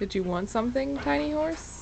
Did you want something, Tiny Horse?